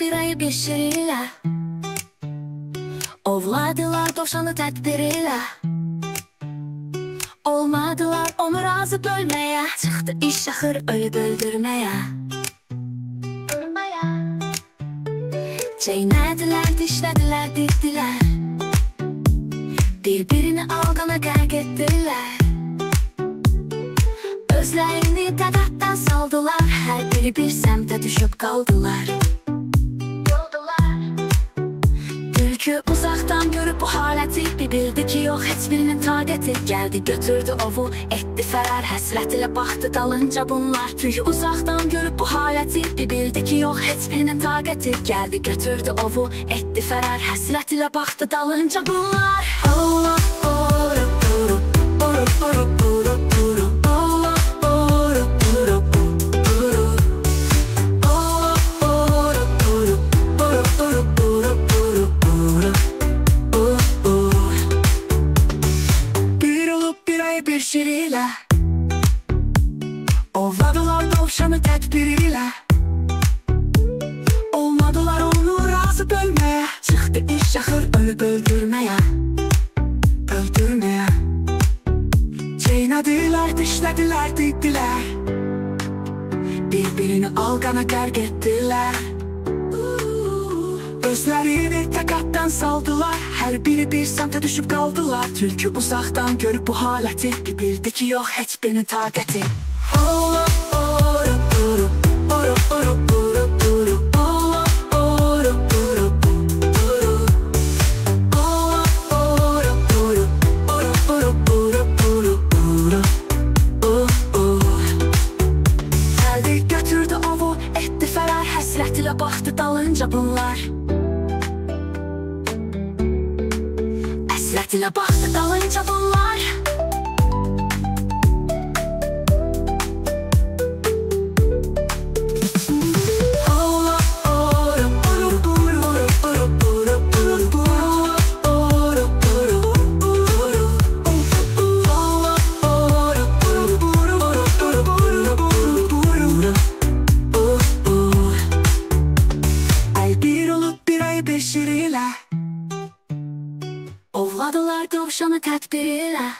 bir ayı pişirirler Ovladılar dovşanı tədbiriyle Olmadılar onu razı bölmeye Çıktı iş axır ölüb öldürmeye Çeynədilər, dişlədilər, diddilər Bir-birini alqana qərq Özlərini qədətdən saldılar. Hər biri bir səmtə düşüb qaldılar Tülkü uzaqdan görüb bu haləti Bir bildi ki, yox heç birinin taqəti Gəldi götürdü ovu, etdi fərər Həsrət ilə baxdı dalınca bunlar. Tülkü uzaqdan görüb bu haləti Bir bildi ki, yox heç birinin taqəti Gəldi götürdü ovu, etdi fərər Həsrət ilə baxdı dalınca bunlar. Allah, şiriyle Ovladılar tavşanı tedbiriyle Olmadılar onu razı bölmeye Çıktı iş yakır ölüp öldürmeye Öldürmeye Çiğnediler, dişlediler, diktiler Birbirini algana gerg ettiler Özlerini takattan saldılar. Her biri bir semte düşüp kaldılar. Tülkü uzaktan görüp bu haleti Bir bildi ki yok hiçbirinin taqəti Allah, oru, oru, oru, oru, oru, oru Allah, oru, oru, oru Allah, oru, oru, oru, oru, oru, oru, oru Oh, oh Gəldi götürdü ovu, etdi fərər Həsrət ilə baxdı dalınca bunlar Həsrət ilə baxdı dalınca bunlar Kovadılar tavşanı tedbiriyle